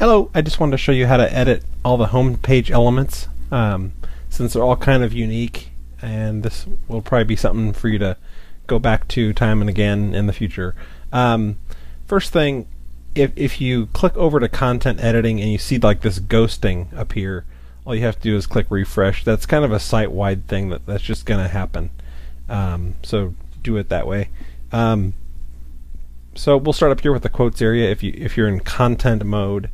Hello, I just wanted to show you how to edit all the home page elements um, since they're all kind of unique and this will probably be something for you to go back to time and again in the future. Um, first thing, if, if you click over to content editing and you see like this ghosting appear, all you have to do is click refresh. That's kind of a site-wide thing that that's just going to happen. Um, so do it that way. Um, so we'll start up here with the quotes area. If you if you're in content mode,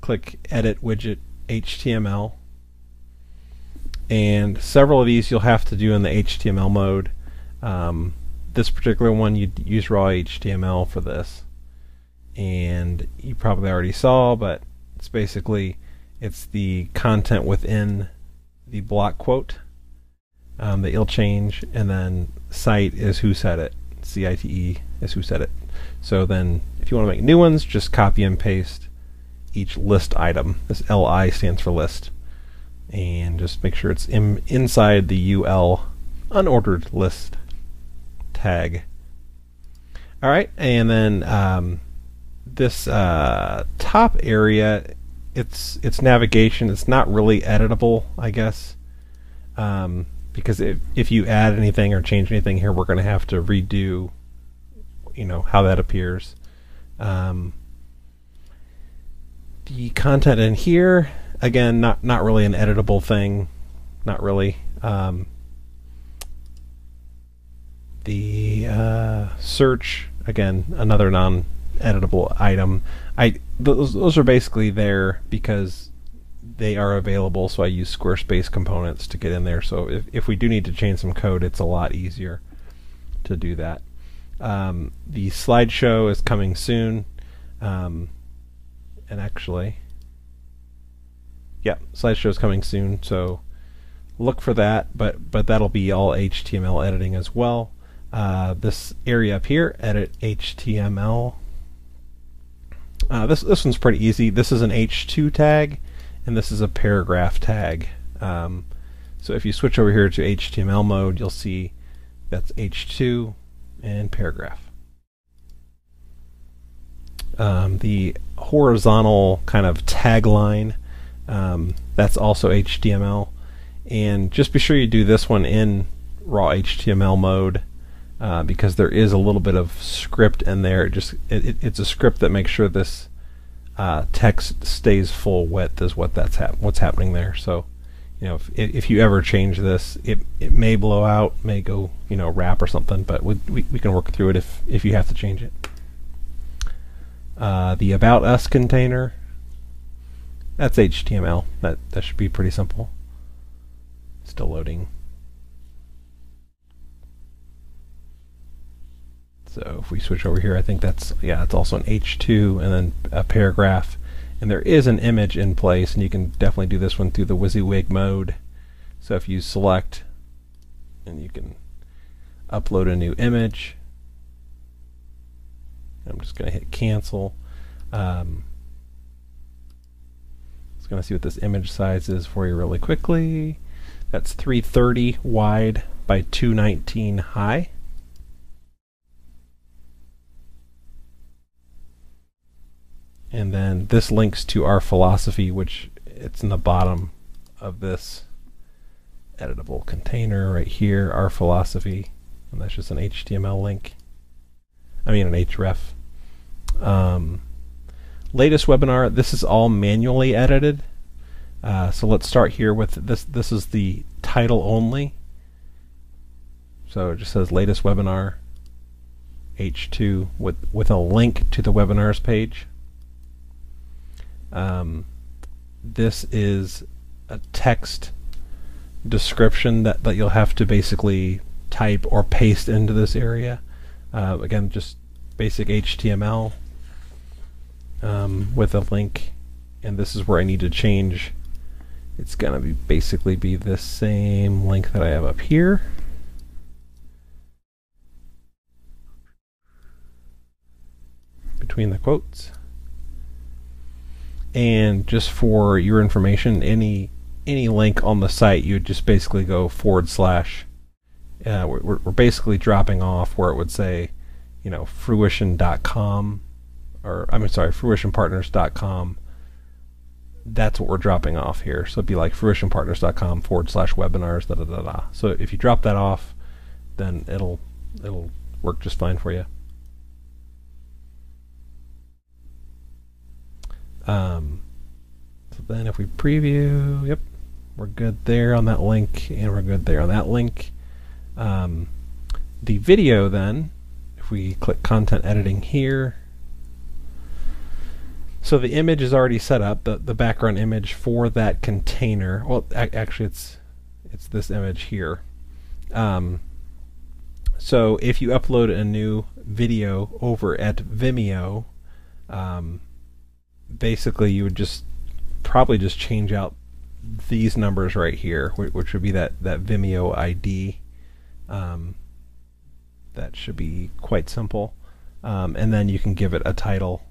click Edit Widget HTML. And several of these you'll have to do in the HTML mode. Um, this particular one, you'd use raw HTML for this. And you probably already saw, but it's basically it's the content within the block quote um, that you'll change, and then cite is who said it. C-I-T-E is who said it. So then, if you want to make new ones, just copy and paste each list item. This LI stands for list. And just make sure it's in, inside the UL unordered list tag. Alright, and then um, this uh, top area, it's it's navigation. It's not really editable, I guess. Um, because if, if you add anything or change anything here, we're going to have to redo, you know, how that appears. Um, the content in here. Again not not really an editable thing. Not really. Um, the uh, search again another non editable item. I those, those are basically there because they are available so I use Squarespace components to get in there. So if, if we do need to change some code it's a lot easier to do that. Um, the slideshow is coming soon. Um, and actually, yeah, slideshow is coming soon, so look for that. But but that'll be all HTML editing as well. Uh, this area up here, edit HTML. Uh, this this one's pretty easy. This is an H2 tag, and this is a paragraph tag. Um, so if you switch over here to HTML mode, you'll see that's H2 and paragraph um, the horizontal kind of tagline. Um, that's also HTML. And just be sure you do this one in raw HTML mode uh, because there is a little bit of script in there. It just it, it, it's a script that makes sure this uh, text stays full width is what that's hap what's happening there. So you know if if you ever change this, it it may blow out, may go you know wrap or something, but we we, we can work through it if if you have to change it. Uh, the About Us container, that's HTML. That, that should be pretty simple. Still loading. So if we switch over here, I think that's, yeah, it's also an H2 and then a paragraph. And there is an image in place, and you can definitely do this one through the WYSIWYG mode. So if you select, and you can upload a new image, I'm just going to hit cancel. Um, going to see what this image size is for you really quickly. That's 330 wide by 219 high. And then this links to our philosophy, which it's in the bottom of this editable container right here, our philosophy. And that's just an HTML link. I mean an href. Um, latest webinar, this is all manually edited. Uh, so let's start here with this. This is the title only. So it just says latest webinar H2 with, with a link to the webinars page. Um, this is a text description that, that you'll have to basically type or paste into this area. Uh, again, just basic HTML um, with a link and this is where I need to change. It's gonna be basically be the same link that I have up here. Between the quotes. And just for your information any any link on the site you would just basically go forward slash uh, we're, we're basically dropping off where it would say you know fruition.com or I'm sorry, fruitionpartners.com that's what we're dropping off here. So it'd be like fruitionpartners.com forward slash webinars, da da da da. So if you drop that off, then it'll it'll work just fine for you. Um, so then if we preview, yep, we're good there on that link, and we're good there on that link. Um, the video then, if we click content editing here, so the image is already set up, the, the background image for that container. Well, actually, it's it's this image here. Um, so if you upload a new video over at Vimeo, um, basically you would just probably just change out these numbers right here, which would be that that Vimeo ID. Um, that should be quite simple, um, and then you can give it a title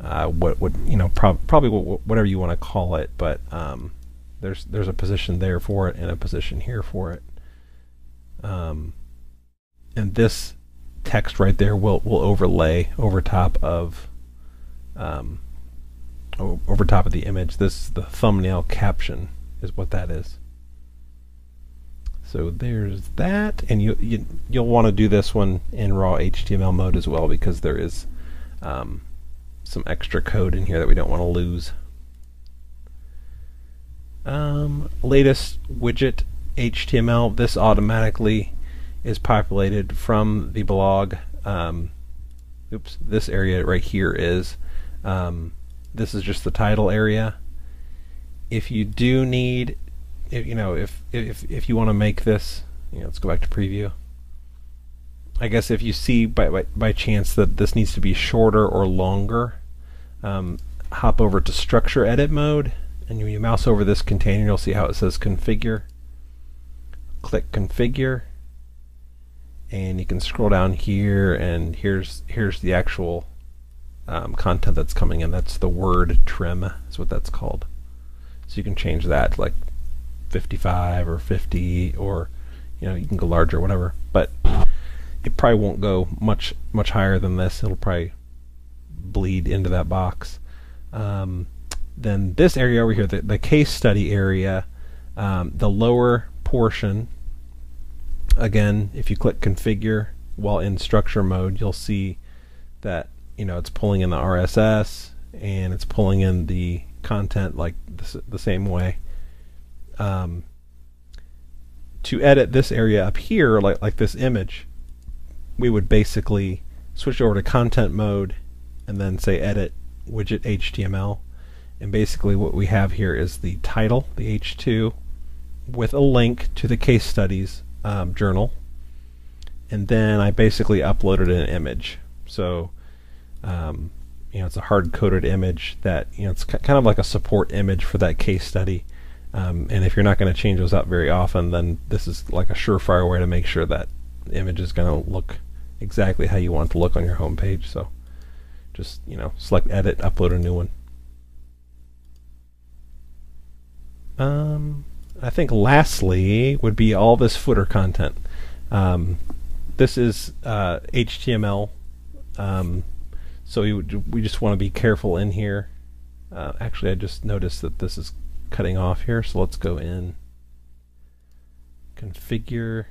uh, what would you know prob- probably whatever you want to call it, but um, there's there's a position there for it and a position here for it. Um, and this text right there will will overlay over top of um, over top of the image. This the thumbnail caption is what that is. So there's that, and you, you you'll want to do this one in raw HTML mode as well because there is um, some extra code in here that we don't want to lose. Um, latest widget HTML. This automatically is populated from the blog. Um, oops, this area right here is. Um, this is just the title area. If you do need, if, you know, if if if you want to make this, you know, let's go back to preview. I guess if you see by, by, by chance that this needs to be shorter or longer, um, hop over to structure edit mode and when you mouse over this container you'll see how it says configure. Click configure and you can scroll down here and here's here's the actual um, content that's coming in. That's the word trim is what that's called. So you can change that like 55 or 50 or you know you can go larger whatever but it probably won't go much much higher than this. It'll probably bleed into that box. Um, then this area over here the, the case study area um, the lower portion again if you click configure while in structure mode you'll see that you know it's pulling in the RSS and it's pulling in the content like the, the same way. Um, to edit this area up here like like this image we would basically switch over to content mode and then say edit widget HTML and basically what we have here is the title the H2 with a link to the case studies um, journal. And then I basically uploaded an image. So um, you know it's a hard coded image that you know it's kind of like a support image for that case study. Um, and if you're not going to change those out very often, then this is like a surefire way to make sure that image is going to look exactly how you want to look on your home page. So just, you know, select edit, upload a new one. Um, I think lastly would be all this footer content. Um, this is uh, HTML, um, so we, we just want to be careful in here. Uh, actually, I just noticed that this is cutting off here, so let's go in, configure.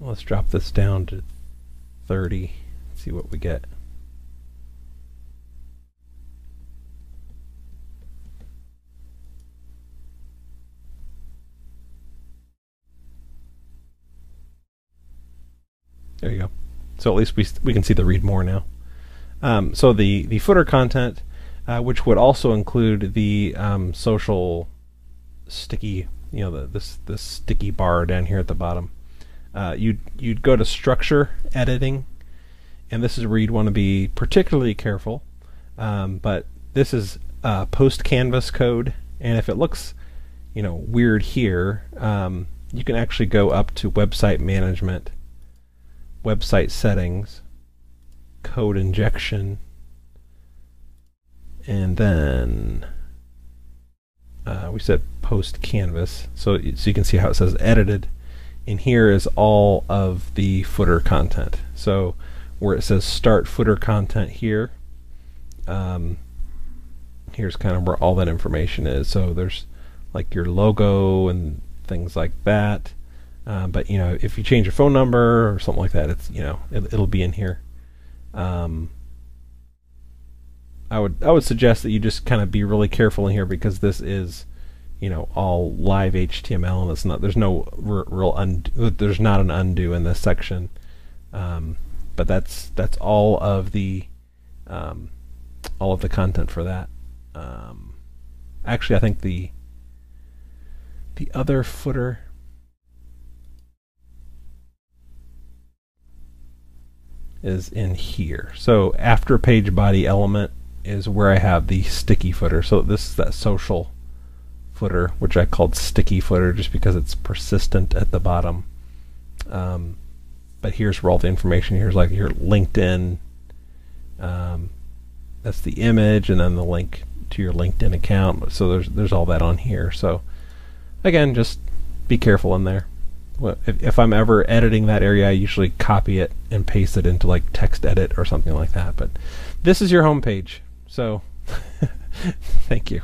Let's drop this down to 30, see what we get. There you go. So at least we we can see the read more now. Um, so the the footer content uh, which would also include the um, social sticky, you know, the, this this sticky bar down here at the bottom. Uh, you'd you'd go to structure editing, and this is where you'd want to be particularly careful. Um, but this is uh, post canvas code, and if it looks, you know, weird here, um, you can actually go up to website management, website settings, code injection, and then uh, we said post canvas so, so you can see how it says edited and here is all of the footer content so where it says start footer content here um, here's kind of where all that information is. So there's like your logo and things like that. Uh, but you know, if you change your phone number or something like that, it's you know it, will be in here. Um, I would I would suggest that you just kind of be really careful in here because this is you know all live HTML and it's not there's no r- real undo, there's not an undo in this section. Um, but that's that's all of the um, all of the content for that. Um, actually, I think the the other footer is in here. So after page body element is where I have the sticky footer. So this is that social footer, which I called sticky footer just because it's persistent at the bottom. Um, but here's where all the information. Here's like your LinkedIn. Um, that's the image, and then the link to your LinkedIn account. So there's there's all that on here. So again, just be careful in there. If, if I'm ever editing that area, I usually copy it and paste it into like text edit or something like that. But this is your home page. So thank you.